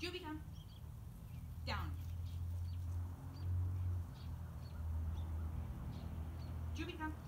Jubika. Down. Juby, come.